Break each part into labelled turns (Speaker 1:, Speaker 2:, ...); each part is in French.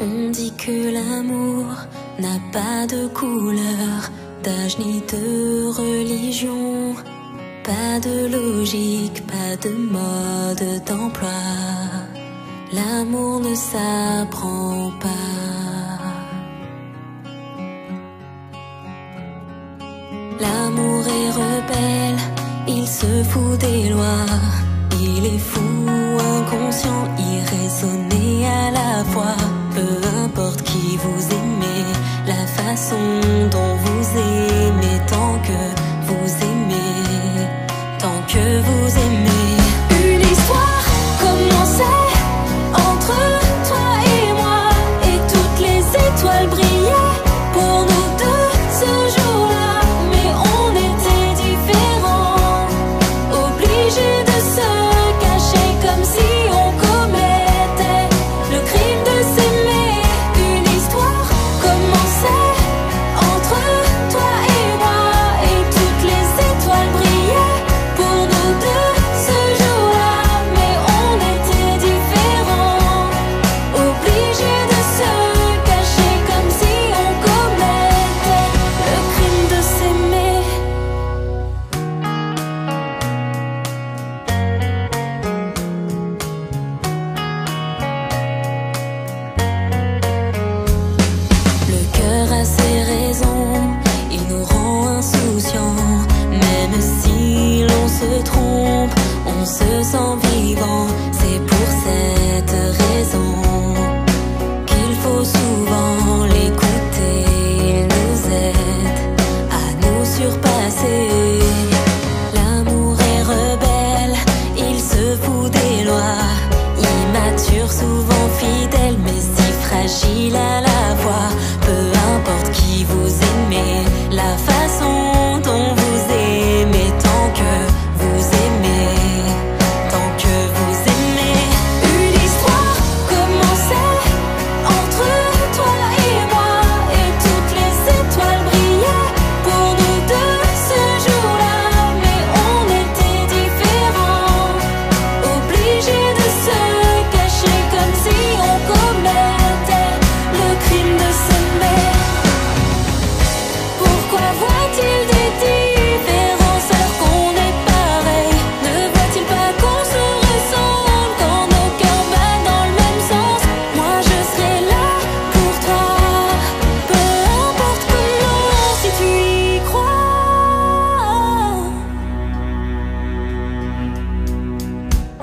Speaker 1: On dit que l'amour n'a pas de couleur, d'âge ni de religion, pas de logique, pas de mode d'emploi. L'amour ne s'apprend pas. L'amour est rebelle, il se fout des lois, il est fou, inconscient, irraisonné à la fois importe qui vous aimez, la façon dont vous aimez, tant que vous aimez, tant que vous se sent vivant. C'est pour cette raison qu'il faut souvent l'écouter. Il nous aide à nous surpasser. L'amour est rebelle, il se fout des lois. Immature, souvent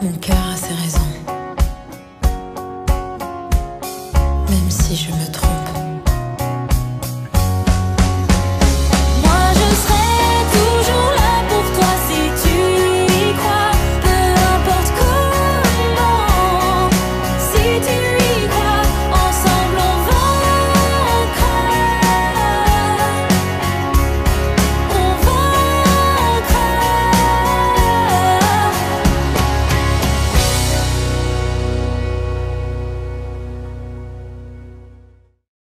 Speaker 2: Mon cœur a ses raisons. Même si je me.